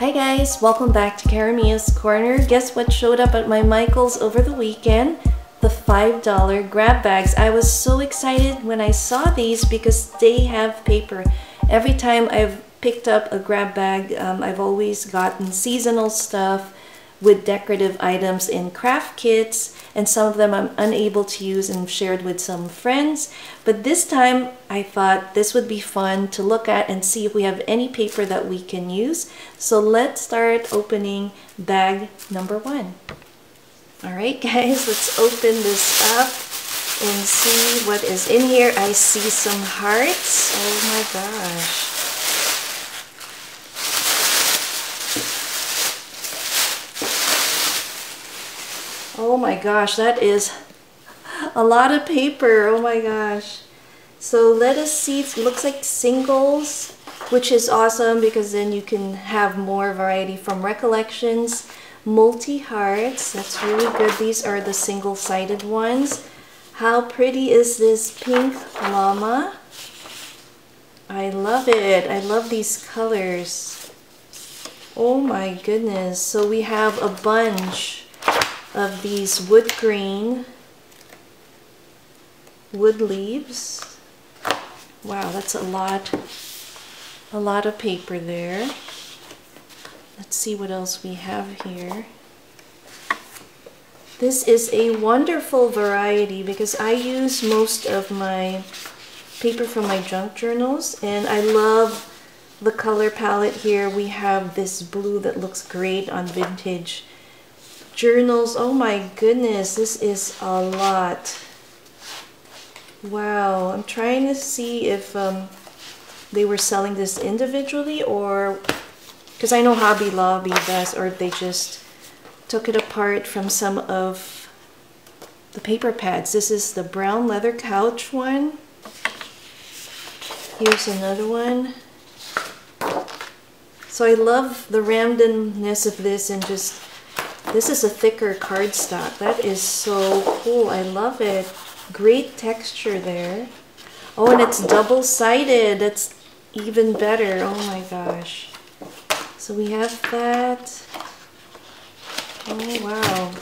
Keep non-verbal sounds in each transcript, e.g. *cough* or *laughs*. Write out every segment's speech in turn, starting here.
Hi guys, welcome back to Cara Mia's Corner. Guess what showed up at my Michael's over the weekend? The $5 grab bags. I was so excited when I saw these because they have paper. Every time I've picked up a grab bag, um, I've always gotten seasonal stuff with decorative items in craft kits and some of them I'm unable to use and shared with some friends. But this time I thought this would be fun to look at and see if we have any paper that we can use. So let's start opening bag number one. All right *laughs* guys, let's open this up and see what is in here. I see some hearts. Oh my gosh. Oh my gosh, that is a lot of paper. Oh my gosh. So let us see. It looks like singles, which is awesome because then you can have more variety from recollections. Multi-hearts, that's really good. These are the single-sided ones. How pretty is this pink llama? I love it. I love these colors. Oh my goodness. So we have a bunch of these wood green wood leaves. Wow, that's a lot, a lot of paper there. Let's see what else we have here. This is a wonderful variety because I use most of my paper from my junk journals and I love the color palette here. We have this blue that looks great on vintage journals. Oh my goodness, this is a lot. Wow, I'm trying to see if um, they were selling this individually or because I know Hobby Lobby does or they just took it apart from some of the paper pads. This is the brown leather couch one. Here's another one. So I love the randomness of this and just this is a thicker cardstock. That is so cool. I love it. Great texture there. Oh, and it's double-sided. That's even better. Oh my gosh. So we have that. Oh, wow.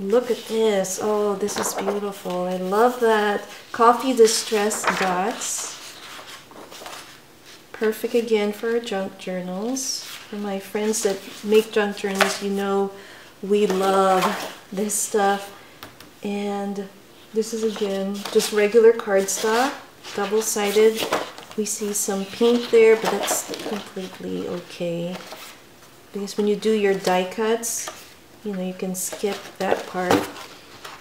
Look at this. Oh, this is beautiful. I love that. Coffee Distress Dots. Perfect again for junk journals. For my friends that make junk journals, you know we love this stuff. And this is again just regular cardstock, double-sided. We see some pink there, but that's completely okay. Because when you do your die cuts, you know, you can skip that part.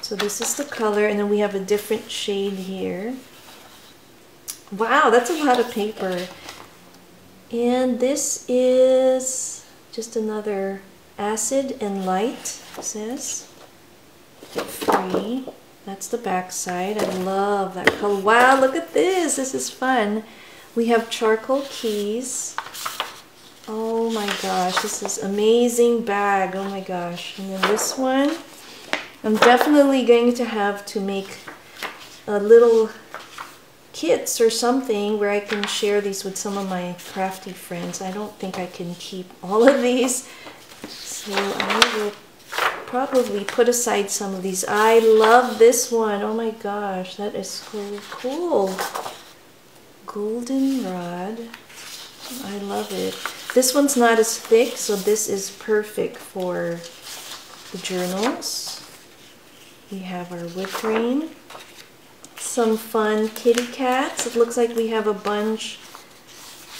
So this is the color, and then we have a different shade here. Wow, that's a lot of paper. And this is just another acid and lignin, says. Free. That's the back side. I love that color. Wow, look at this. This is fun. We have charcoal keys. Oh my gosh, this is amazing bag. Oh my gosh. And then this one. I'm definitely going to have to make a little kits or something where I can share these with some of my crafty friends. I don't think I can keep all of these. So I will probably put aside some of these. I love this one. Oh my gosh, that is so cool. Goldenrod. I love it. This one's not as thick, so this is perfect for the journals. We have our wood grain some fun kitty cats. It looks like we have a bunch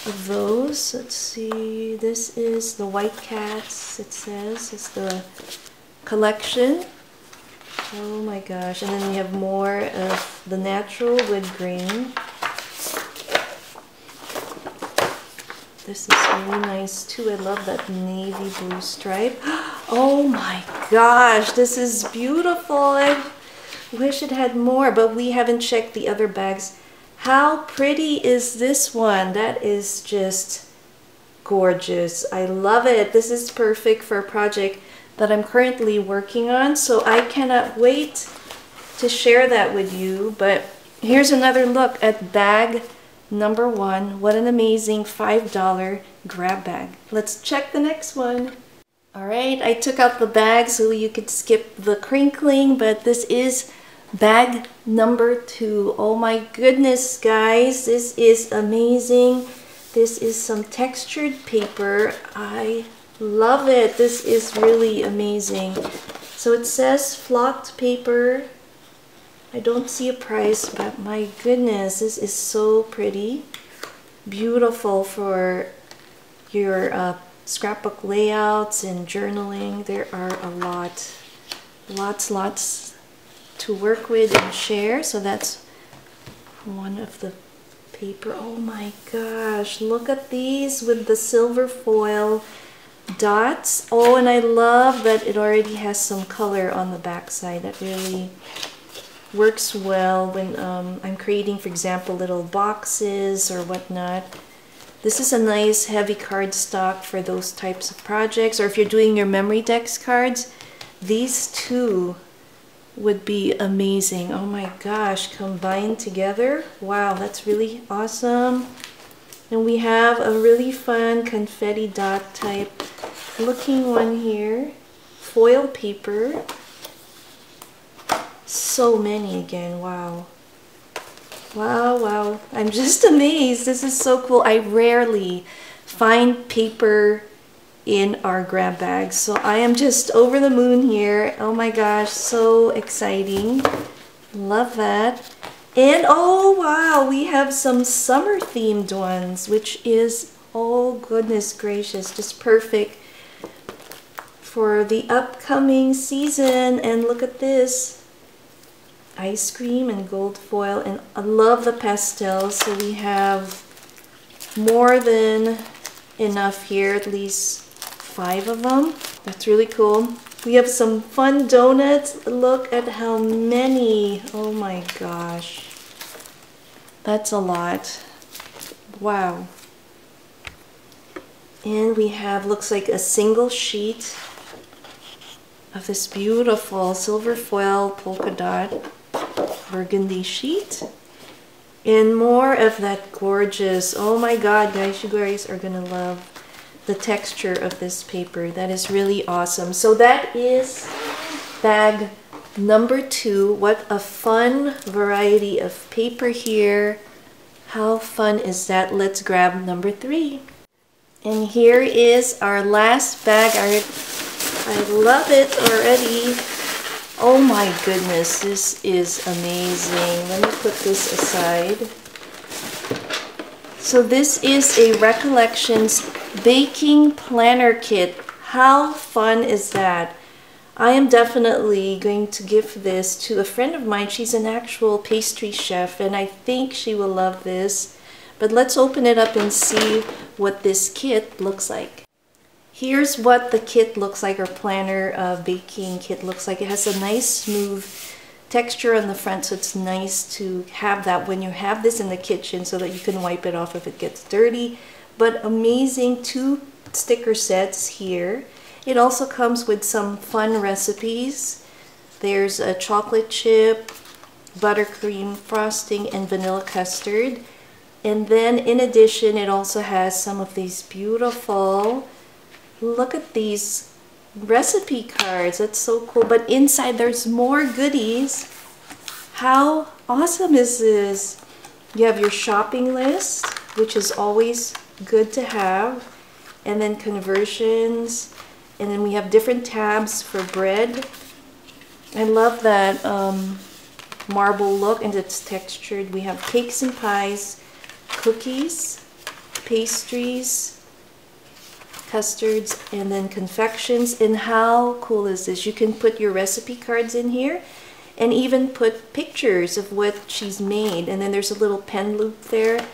of those. Let's see, this is the white cats, it says. It's the collection. Oh my gosh, and then we have more of the natural wood grain. This is really nice too. I love that navy blue stripe. *gasps* Oh my gosh, this is beautiful. I Wish it had more, but we haven't checked the other bags. How pretty is this one? That is just gorgeous. I love it. This is perfect for a project that I'm currently working on, so I cannot wait to share that with you. But here's another look at bag number one. What an amazing $5 grab bag. Let's check the next one. All right, I took out the bag so you could skip the crinkling, but this is bag number two. Oh my goodness, guys, this is amazing. This is some textured paper. I love it. This is really amazing. So it says flocked paper. I don't see a price, but my goodness, this is so pretty. Beautiful for your uh, scrapbook layouts and journaling. There are a lot, lots, lots to work with and share. So that's one of the paper. Oh my gosh, look at these with the silver foil dots. Oh, and I love that it already has some color on the back side. That really works well when um, I'm creating, for example, little boxes or whatnot. This is a nice heavy cardstock for those types of projects. Or if you're doing your memory decks cards, these two would be amazing. Oh my gosh, combined together. Wow, that's really awesome. And we have a really fun confetti dot type looking one here. Foil paper. So many again, wow. Wow, wow. I'm *laughs* just amazed. This is so cool. I rarely find paper in our grab bags. So I am just over the moon here. Oh my gosh, so exciting. Love that. And oh wow, we have some summer themed ones, which is, oh goodness gracious, just perfect for the upcoming season. And look at this ice cream and gold foil and I love the pastels so we have more than enough here at least five of them. That's really cool. We have some fun donuts. Look at how many. Oh my gosh. That's a lot. Wow. And we have looks like a single sheet of this beautiful silver foil polka dot burgundy sheet. And more of that gorgeous, oh my god guys, you guys are gonna love the texture of this paper. That is really awesome. So that is bag number two. What a fun variety of paper here. How fun is that? Let's grab number three. And here is our last bag. I, I love it already. Oh my goodness, this is amazing. Let me put this aside. So this is a Recollections Baking Planner Kit. How fun is that? I am definitely going to give this to a friend of mine. She's an actual pastry chef and I think she will love this. But let's open it up and see what this kit looks like. Here's what the kit looks like, or planner uh, baking kit looks like. It has a nice smooth texture on the front, so it's nice to have that when you have this in the kitchen so that you can wipe it off if it gets dirty. But amazing two sticker sets here. It also comes with some fun recipes. There's a chocolate chip, buttercream frosting, and vanilla custard. And then in addition, it also has some of these beautiful Look at these recipe cards. That's so cool. But inside there's more goodies. How awesome is this? You have your shopping list, which is always good to have. And then conversions. And then we have different tabs for bread. I love that um, marble look and it's textured. We have cakes and pies, cookies, pastries, custards, and then confections. And how cool is this? You can put your recipe cards in here and even put pictures of what she's made. And then there's a little pen loop there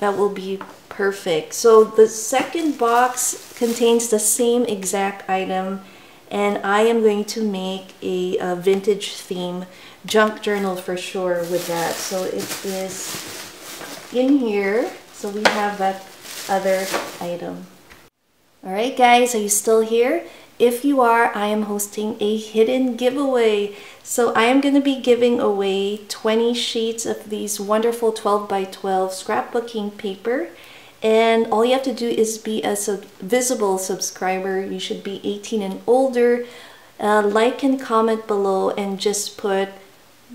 that will be perfect. So the second box contains the same exact item and I am going to make a, a vintage theme junk journal for sure with that. So it is in here. So we have that other item. Alright guys, are you still here? If you are, I am hosting a hidden giveaway. So I am going to be giving away 20 sheets of these wonderful 12 by 12 scrapbooking paper. And all you have to do is be a sub visible subscriber. You should be 18 and older. Uh, like and comment below and just put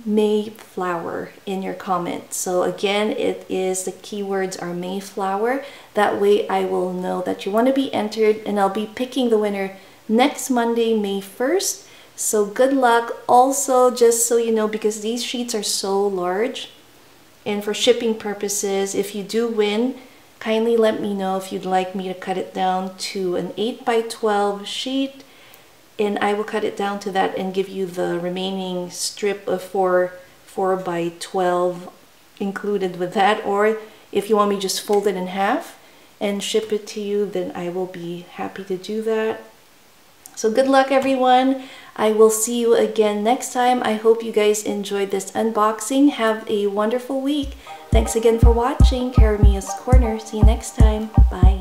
Mayflower in your comment. So again, it is the keywords are Mayflower. That way I will know that you want to be entered and I'll be picking the winner next Monday, May 1st. So good luck. Also, just so you know, because these sheets are so large and for shipping purposes, if you do win, kindly let me know if you'd like me to cut it down to an 8 by 12 sheet and I will cut it down to that and give you the remaining strip of 4, 4 by 12 included with that or if you want me just fold it in half and ship it to you then I will be happy to do that so good luck everyone. I will see you again next time. I hope you guys enjoyed this unboxing. Have a wonderful week. Thanks again for watching Cara Mia's Corner. See you next time. Bye.